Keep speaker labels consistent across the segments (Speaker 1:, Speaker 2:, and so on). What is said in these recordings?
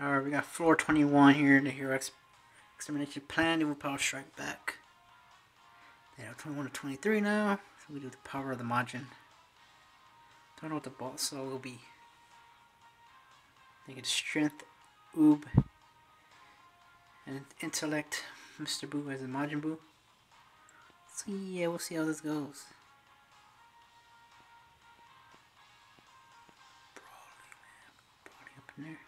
Speaker 1: Alright, we got floor 21 here, in the Hero Ex Extermination Plan, Evil Power Strike Back. They have 21 to 23 now, so we do the Power of the Majin. Don't know what the boss so will be. They get Strength, Oob, and Intellect, Mr. Buu as a Majin Buu. So yeah, we'll see how this goes. Broly, up in there.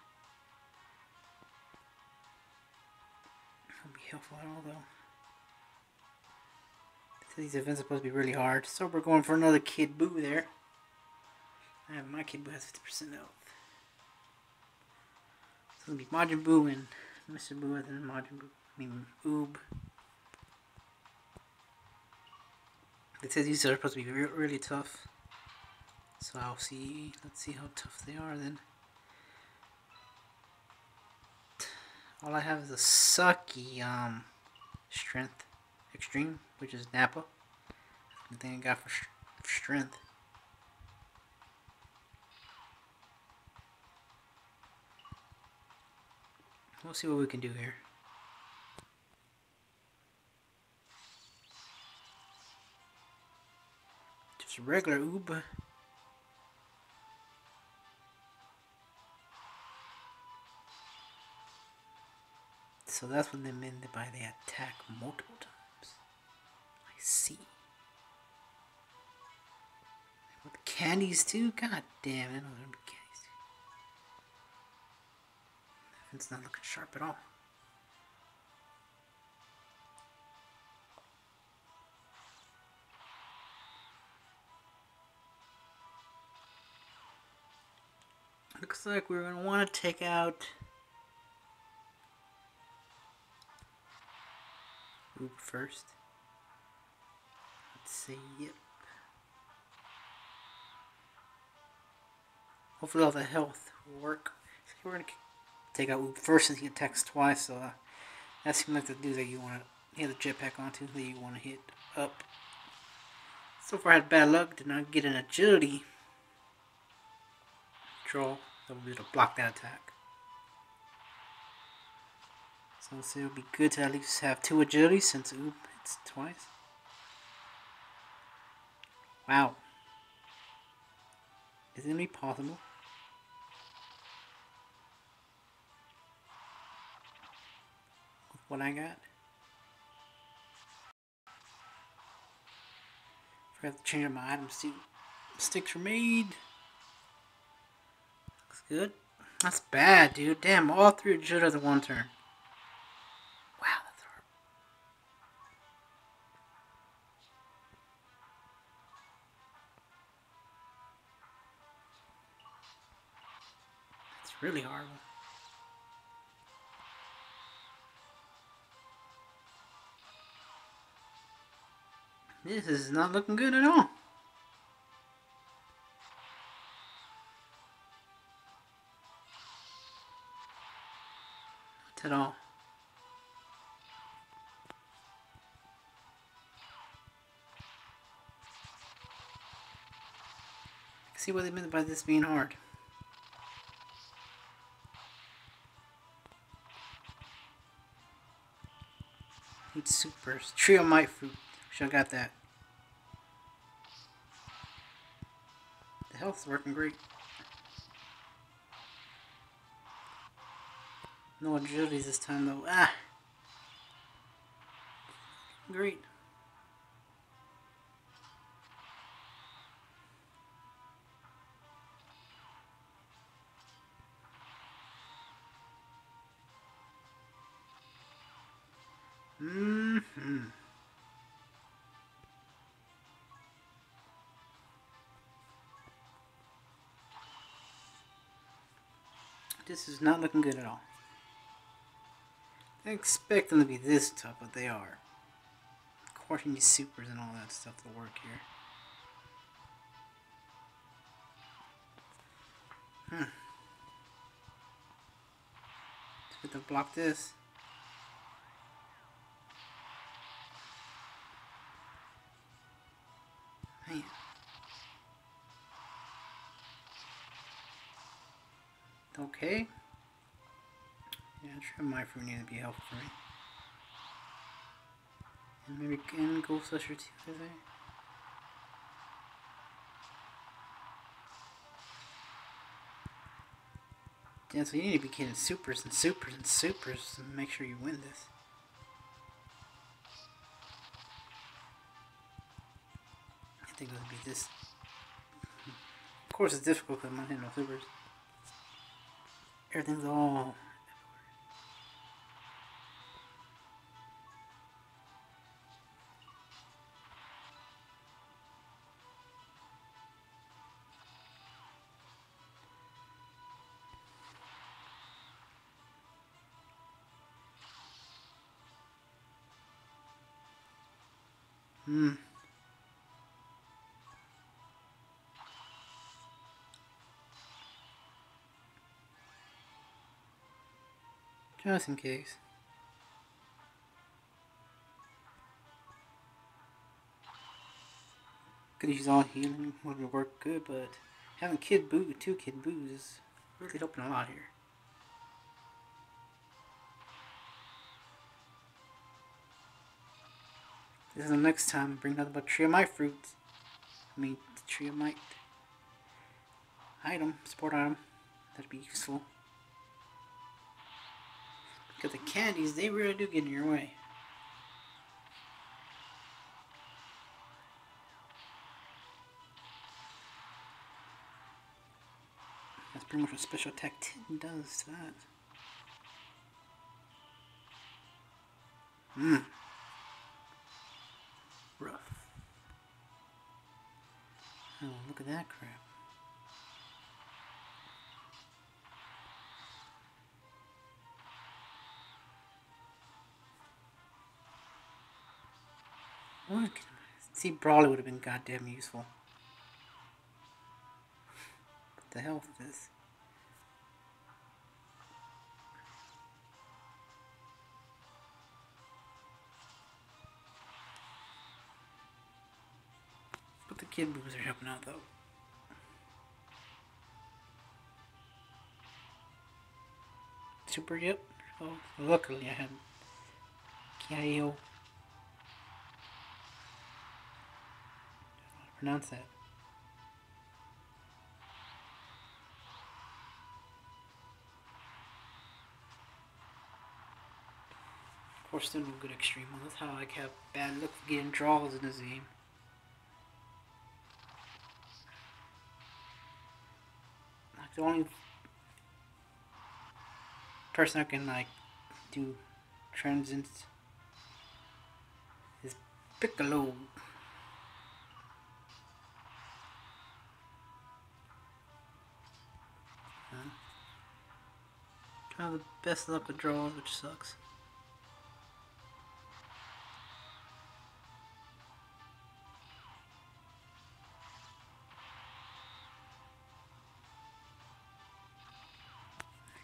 Speaker 1: Helpful at all though. These events are supposed to be really hard, so we're going for another Kid Buu there. I have my Kid Buu has 50% health. So it'll be Majin Buu and Mr. Buu and then Majin Buu. I mean, Oob. It says these are supposed to be re really tough. So I'll see. Let's see how tough they are then. All I have is a sucky um, strength extreme, which is Nappa. The thing I got for, for strength. We'll see what we can do here. Just a regular Oob. So that's what they meant by they attack multiple times. I see. With candies too? God damn, I know there'll be candies. It's not looking sharp at all. Looks like we're going to want to take out Oob first. Let's see, yep. Hopefully all the health will work. So we're going to take out Oob first since he attacks twice, so uh, that seems like the dude that you want to hit the jetpack onto, that you want to hit up. So far I had bad luck, did not get an agility draw that will be to block that attack. So, it would be good to at least have two agility since Oob hits twice. Wow. Is it to be possible? What I got? Forgot to change my items too. Sticks were made. Looks good. That's bad, dude. Damn, all three agility in one turn. Really horrible. This is not looking good at all. Not at all. See what they meant by this being hard. Trio Might food. Should have got that. The health's working great. No agilities this time though. Ah! Great. This is not looking good at all. I expect them to be this tough, but they are. According to supers and all that stuff to work here. Hmm. Let's block this. Okay. Yeah, sure my fruit need to be helpful for me. And maybe and Ghost Usher too, is there? Yeah, so you need to be getting supers and supers and supers to make sure you win this. I think it'll be this. Of course, it's difficult because I'm not hitting no supers. 二点钟。Just in case. Could use all healing wouldn't work good, but having kid Buu two kid Buus is really helping a lot here. This is the next time bring nothing but Treeomite fruits. I mean, Treeomite item, support item. That'd be useful. Because the candies, they really do get in your way. That's pretty much what Special Attack 10 does to that. Mmm. Rough. Oh, look at that crap. Look. See, Broly would have been goddamn useful. What the hell is this? But the kid boobs are helping out though. Super, yep. Oh, luckily I had Kiaio. Pronounce that. Of course, still no good extreme. That's how I kept bad luck getting draws in this game. Like the only person I can like do transients is Piccolo. Have the best luck with draws, which sucks.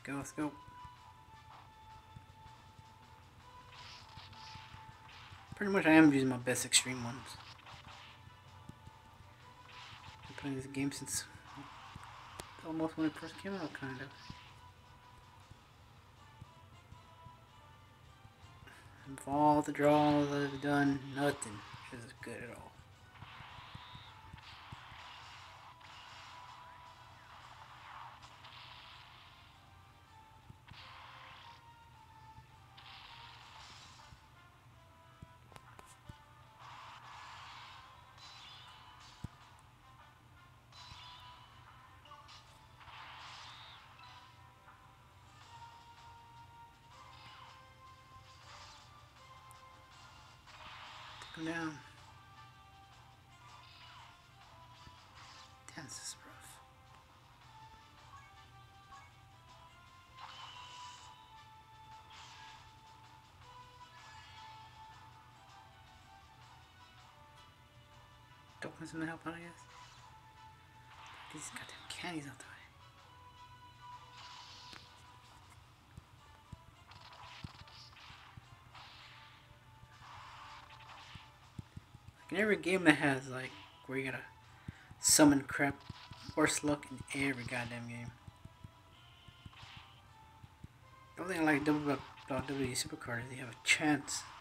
Speaker 1: Go, let's go. Pretty much I am using my best extreme ones. I've been playing this game since almost when it first came out, kind of. Of all the draws I've done, nothing is good at all. Come down. This is rough. Don't want some help I guess. These goddamn candies out the way. In every game that has like where you gotta summon crap, worse luck in every goddamn game. The only thing I like about WWE Supercard is they have a chance.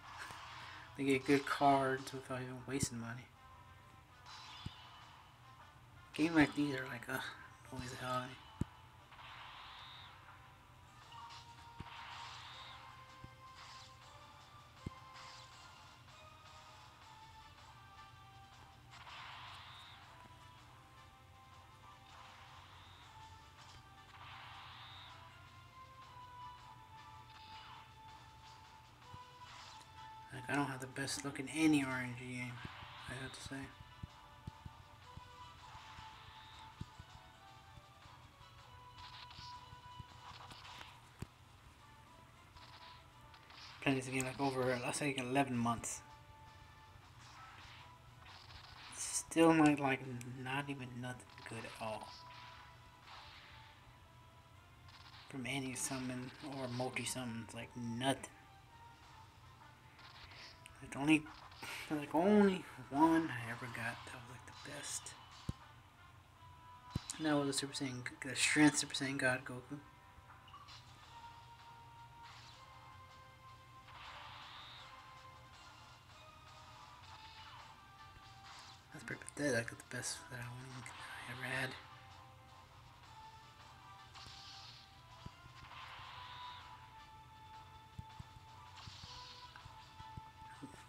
Speaker 1: They get good cards without even wasting money. Games like these are like, uh, always hell. Best look in any RNG game, I have to say. Playing this game like over, let's say, 11 months. Still not like, not even nothing good at all. From any summon or multi summons, like nothing. Only, like only one I ever got that was like the best. And that was the Super Saiyan, the Strength Super Saiyan God Goku. That's pretty pathetic. That's the best that I ever had.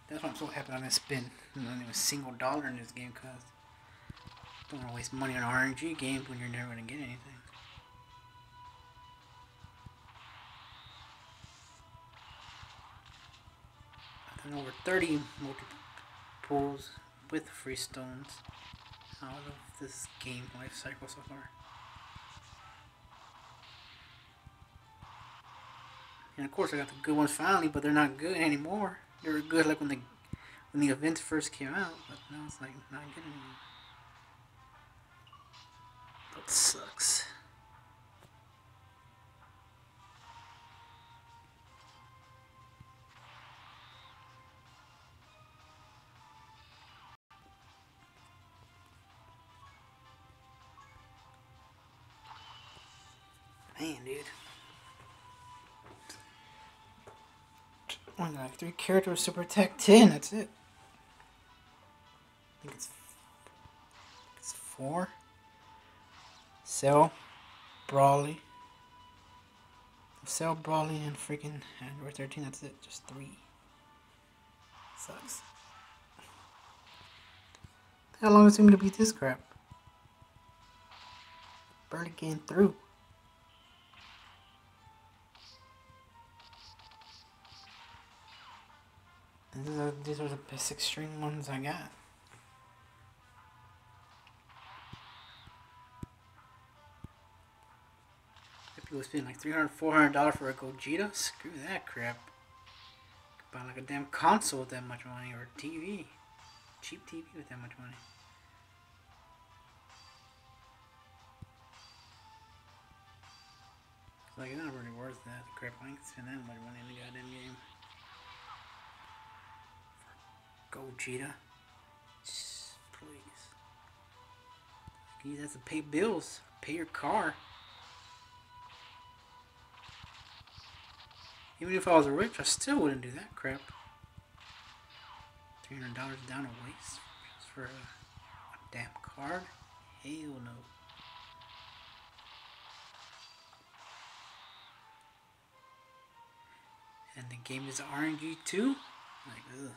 Speaker 1: That's why I'm so happy I didn't spend not even a single dollar in this game because don't want to waste money on RNG games when you're never going to get anything. I've done over 30 multi-pulls with free stones out of this game life cycle so far. And of course I got the good ones finally, but they're not good anymore. They were good like when the when the events first came out, but now it's like not good anymore. That sucks. Only like three characters Super Attack 10, that's it. I think it's, it's four. Cell, Broly. Cell, Broly, and freaking Android 13, that's it. Just three. Sucks. How long is it going to beat this crap? Barely getting through. These are, the best extreme ones I got. People spend like $300, $400 for a Gogeta? Screw that crap. Buy like a damn console with that much money or a TV. Cheap TV with that much money. Like, it's not really worth that crap. I ain't spend that much money in the goddamn game. Gogeta. Please. You have to pay bills. Pay your car. Even if I was rich, I still wouldn't do that crap. $300 down a waste for a, a damn card? Hell no. And the game is RNG too? Like, ugh.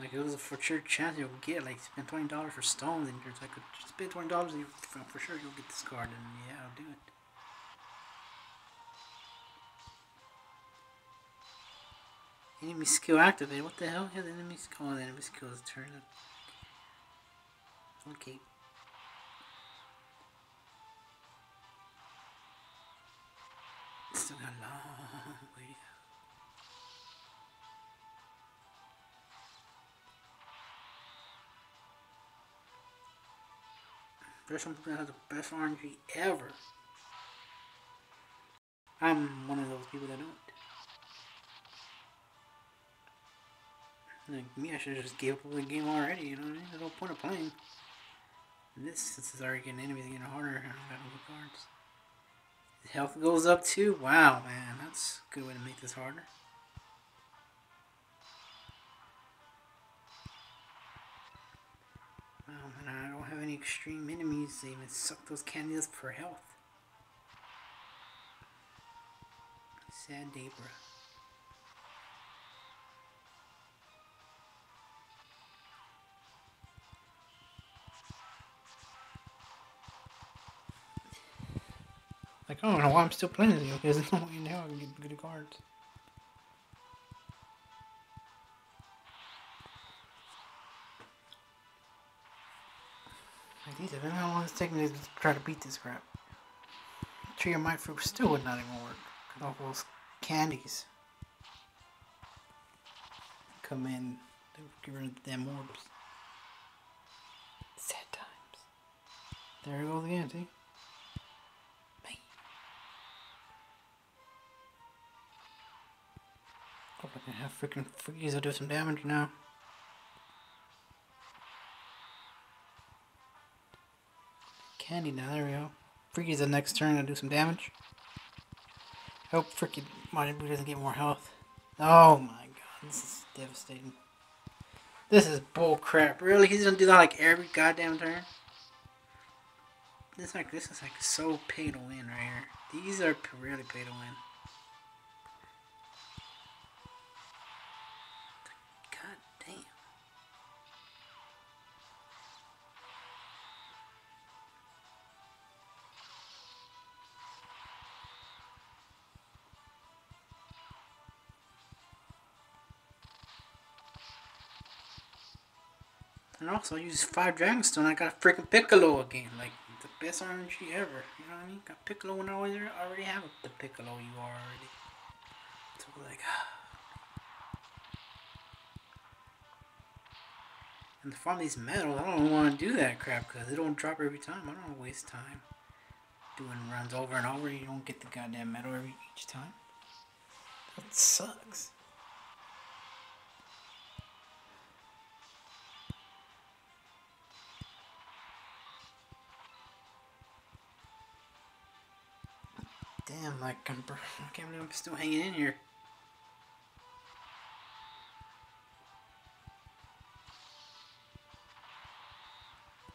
Speaker 1: Like it was a for sure chance you'll get like spend twenty dollars for stones and you're like spend twenty dollars and for sure you'll get this card and yeah I'll do it. Enemy skill activated. What the hell? Yeah, the enemy skill. Oh, the enemy skill is turned up. Okay. Still got There's something that has the best RNG ever. I'm one of those people that don't. Like me, I should just gave up the game already. You know what I mean? There's no point of playing. And this, since it's already getting enemies getting harder, I don't got no cards. Health goes up too. Wow, man, that's a good way to make this harder. Man, I don't have any extreme enemies. They even suck those candies for health. Sad day, bro. Like, I don't know why I'm still playing this game because there's no way hell I can get good cards. These been how long it's taking to try to beat this crap. Tree of my fruit still would not even work. All those candies come in, get rid of the damn orbs. Sad times. There it goes again, see? Hope I can have freaking freeze will do some damage now. Candy now, there we go. Freaky's the next turn to do some damage. Hope freaking Mighty Boo doesn't get more health. Oh my god, this is devastating. This is bull crap. Really? He's gonna do that like every goddamn turn? This like this is like so pay to win right here. These are really pay to win. Also, I use five Dragonstone. I got a freaking Piccolo again. Like, the best RNG ever. You know what I mean? Got Piccolo when I already have the Piccolo you are already. So, like, And farm these metals, I don't want to do that crap because they don't drop every time. I don't want to waste time doing runs over and over. You don't get the goddamn medal every each time. That sucks. Damn, like I'm, I can't believe I'm still hanging in here.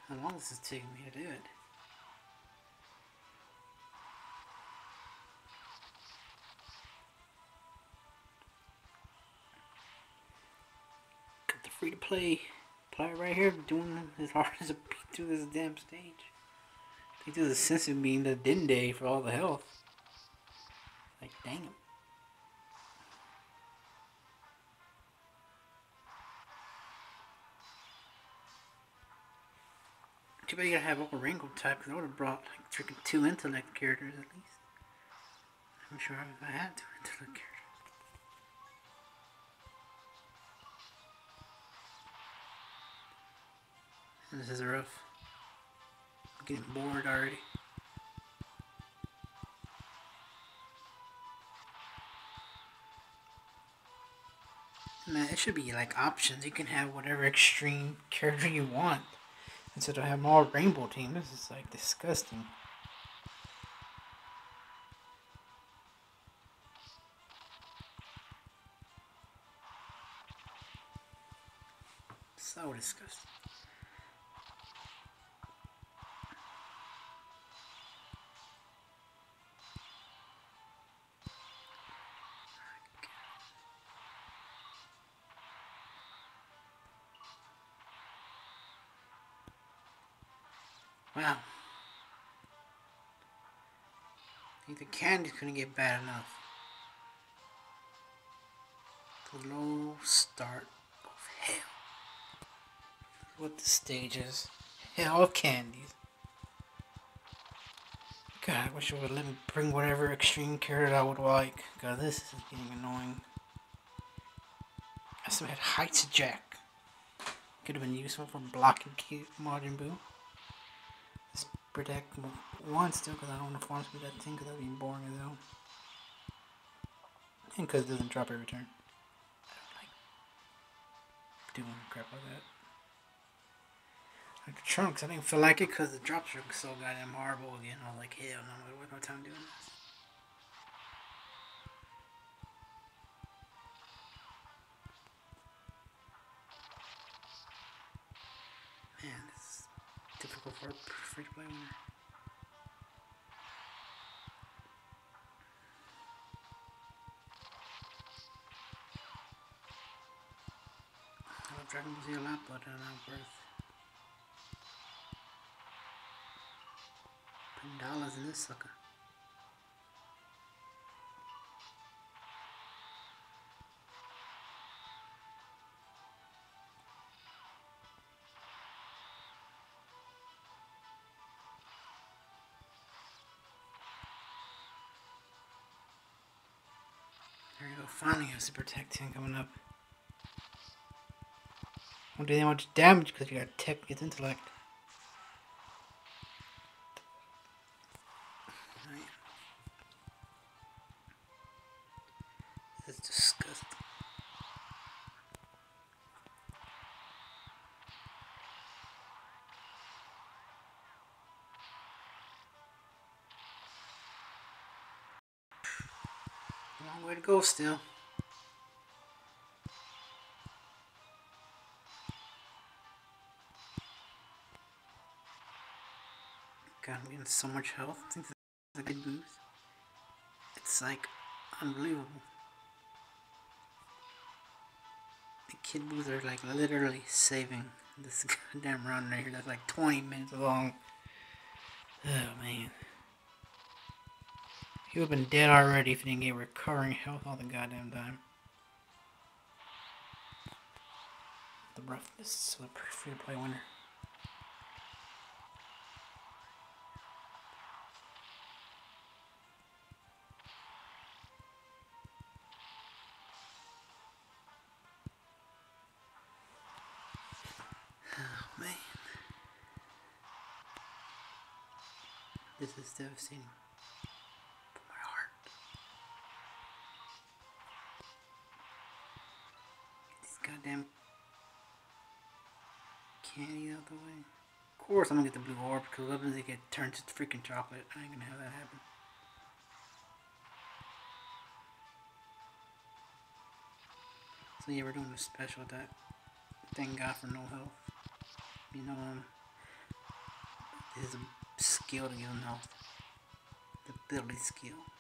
Speaker 1: How long is taking me to do it? Got the free to play player right here doing as hard as a beat through this damn stage. They do the sense of being the Dende for all the health. Like, dang it. Too bad you gotta have all type, because I would have brought like freaking two intellect characters at least. I'm sure if I had two intellect characters. This is rough. I'm getting bored already. Man, it should be like options. You can have whatever extreme character you want. Instead of having all rainbow team. This is like disgusting. So disgusting. Candy's get bad enough. The low start of hell. What the stage is. Hell candies. God, I wish it would let me bring whatever extreme carrot I would like. God, this is getting annoying. I still had Heights Jack. Could have been useful for blocking Modern Buu protect one still because I don't want to farm with that thing because that'd be boring as hell. And because it doesn't drop every turn. I don't like doing crap like that. Like the trunks, I didn't feel like it because the drop trunk so goddamn horrible again. I was like, hell no, I waste my time doing this. Sucker. There you go, finally have Super Tech 10 coming up. Won't do that much damage because you got Tech with intellect. Still. God, I'm getting so much health. I think that's a good boost. It's like unbelievable. The kid booths are like literally saving this goddamn run right here that's like 20 minutes long. Oh man. He would have been dead already if he didn't get recurring health all the goddamn time. The roughness of a free to play winner. Oh man. This is devastating out the way. Of course I'm gonna get the blue orb because weapons they get turned to freaking chocolate. I ain't gonna have that happen. So yeah, we're doing a special attack. Thank God for no health. You know, um, this is a skill to give him health. The ability skill.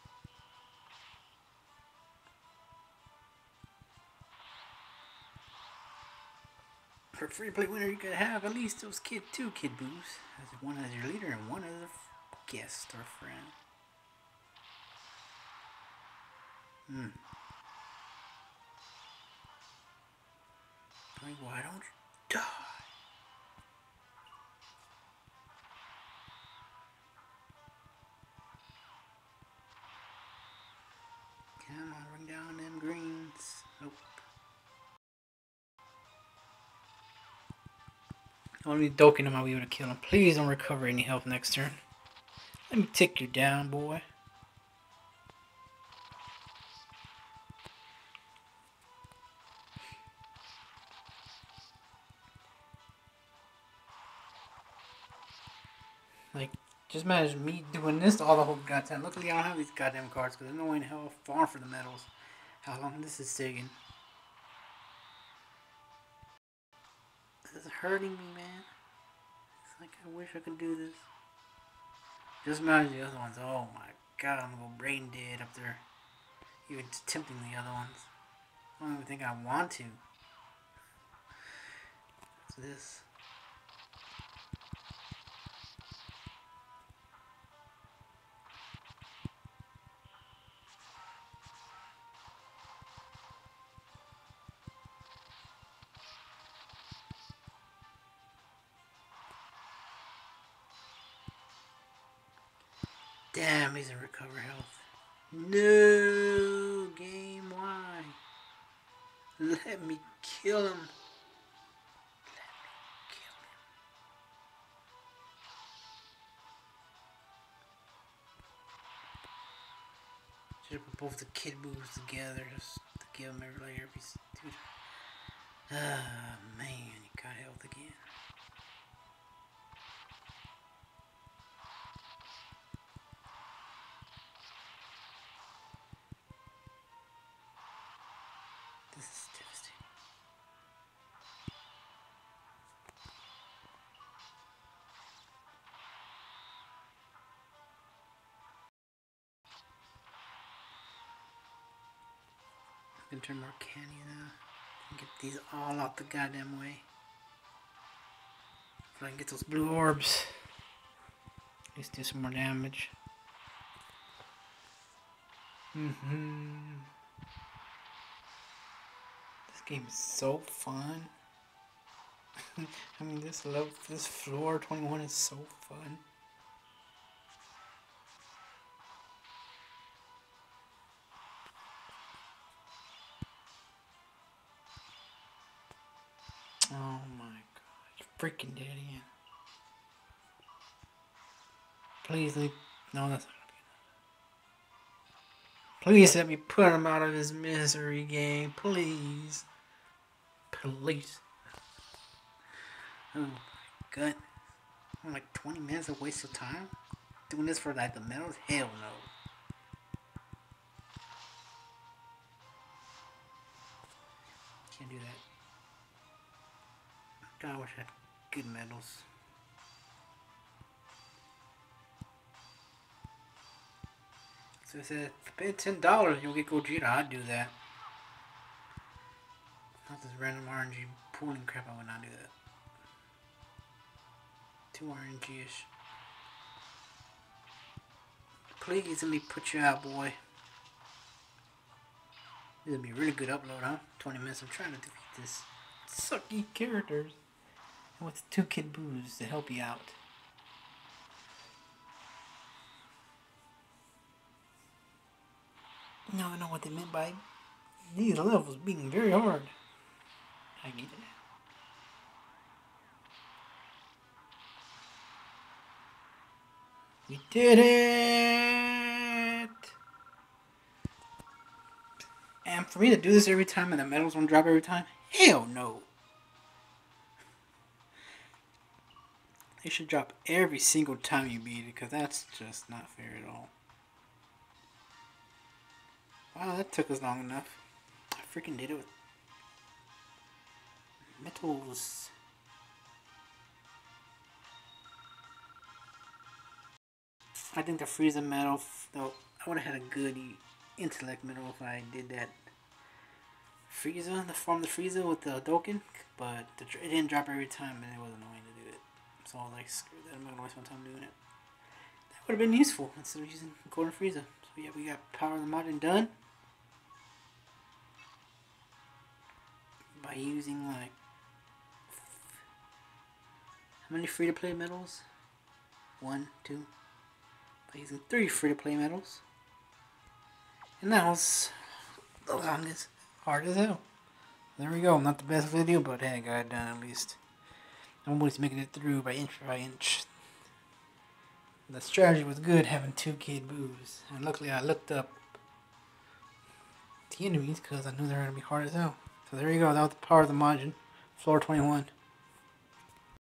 Speaker 1: For free play winner, you gotta have at least those kid two kid Buus. As one as your leader and one as a guest or friend. Hmm. Like, why don't you die? Come on, bring down them greens. Nope. I want to be able to kill him. Please don't recover any health next turn. Let me tick you down, boy. Like, just imagine me doing this all the whole goddamn. Luckily, I don't have these goddamn cards because there's no way in far for the medals. How long this is taking. This is hurting me, man. Like I wish I could do this. Just imagine the other ones. Oh my god, I'm gonna go brain dead up there. Even tempting the other ones. I don't even think I want to. What's this? Damn, he's in recover health. No, game why? Let me kill him. Let me kill him. Should have put both the kid moves together just to give him every like every dude. Ah man, he got health again. This is devastating. I can turn more candy now. Get these all out the goddamn way. If I can get those blue orbs, let's do some more damage. Mm-hmm. Game is so fun. I mean, this level, this floor 21 is so fun. Oh my god, freaking dead again. Please leave. No, that's not gonna be enough. Please let me put him out of his misery game. Please. Please. Oh my god. I'm like 20 minutes of waste of time? Doing this for like the medals? Hell no. Can't do that. God, I wish I had good medals. So it said, pay ten dollars, you'll get Gogeta. I'd do that. Not this random RNG pooling crap. I would not do that. Too RNG-ish. Please let me put you out, boy. This would be a really good upload, huh? 20 minutes. I'm trying to defeat this sucky characters. And with two kid Buus to help you out. Now I know what they meant by these levels being very hard. I need it We did it! And for me to do this every time and the medals won't drop every time? Hell no! They should drop every single time you beat it because that's just not fair at all. Wow, that took us long enough. I freaking did it with metals. I think the Frieza medal, though, I would have had a good intellect medal if I did that Frieza, the form the Frieza with the Dokkan, but the, it didn't drop every time and it was annoying to do it. So I was like, screw that, I'm not gonna waste my time doing it. That would have been useful instead of using Golden Frieza. So yeah, we got Power of the Majin done. By using like, many free-to-play medals? One, two, By using three free-to-play medals. And that was the longest, hard as hell. There we go. Not the best video, but hey, I got it done at least. Nobody's making it through by inch by inch. The strategy was good having two kid Buus. And luckily I looked up the enemies because I knew they were going to be hard as hell. So there you go. That was the power of the Majin. Floor 21.